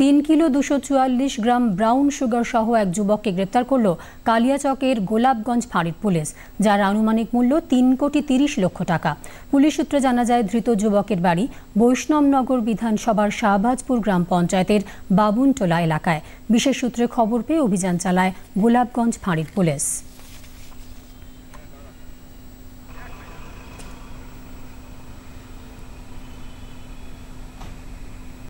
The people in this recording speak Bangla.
তিন কিলো দুশো চুয়াল্লিশ গ্রাম ব্রাউন সুগার সহ এক যুবককে গ্রেপ্তার করল কালিয়াচকের গোলাপগঞ্জ ফাঁড়ির পুলিশ, যার আনুমানিক মূল্য তিন কোটি তিরিশ লক্ষ টাকা। পুলিশ সূত্রে জানা যায়, ধৃত যুবকের বাড়ি বৈষ্ণবনগর বিধানসভার শাহবাজপুর গ্রাম পঞ্চায়েতের বাবুনটোলা এলাকায়। বিশেষ সূত্রে খবর পেয়ে অভিযান চালায় গোলাপগঞ্জ ফাঁড়ির পুলিশ।